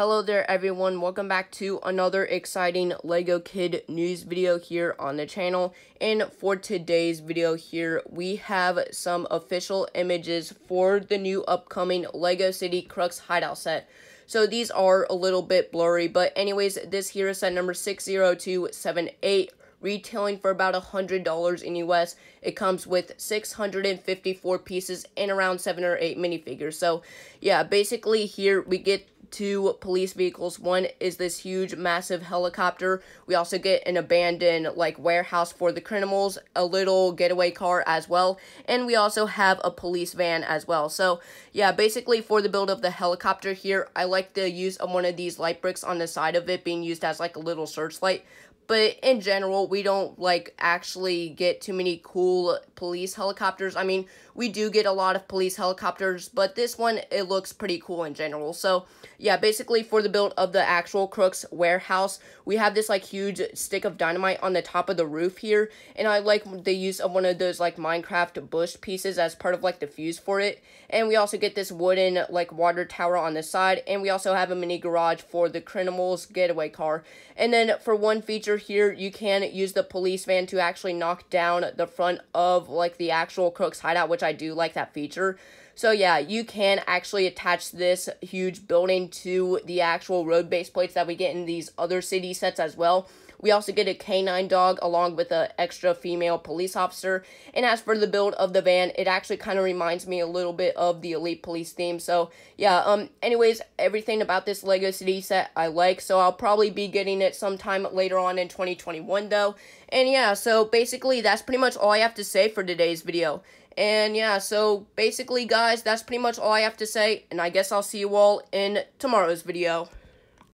Hello there everyone, welcome back to another exciting LEGO Kid news video here on the channel. And for today's video here, we have some official images for the new upcoming LEGO City Crooks Hideout set. So these are a little bit blurry, but anyways, this here is set number 60278 retailing for about $100 in US. It comes with 654 pieces and around 7 or 8 minifigures. So, yeah, basically here we get two police vehicles. One is this huge, massive helicopter. We also get an abandoned, like, warehouse for the criminals, a little getaway car as well, and we also have a police van as well. So, yeah, basically for the build of the helicopter here, I like the use of one of these light bricks on the side of it being used as, like, a little searchlight. But in general, we don't, like, actually get too many cool police helicopters. I mean, we do get a lot of police helicopters, but this one, it looks pretty cool in general. So, yeah, basically for the build of the actual Crooks warehouse, we have this, like, huge stick of dynamite on the top of the roof here. And I like the use of one of those, like, Minecraft bush pieces as part of, like, the fuse for it. And we also get this wooden, like, water tower on the side. And we also have a mini garage for the criminals getaway car. And then for one feature here, you can use the police van to actually knock down the front of, like, the actual Crooks hideout, which I do like that feature. So yeah, you can actually attach this huge building to the actual road base plates that we get in these other city sets as well. We also get a canine dog along with an extra female police officer. And as for the build of the van, it actually kind of reminds me a little bit of the Elite Police theme. So yeah, um, anyways, everything about this LEGO City set I like. So I'll probably be getting it sometime later on in 2021 though. And yeah, so basically that's pretty much all I have to say for today's video. And yeah, so basically guys, that's pretty much all I have to say. And I guess I'll see you all in tomorrow's video.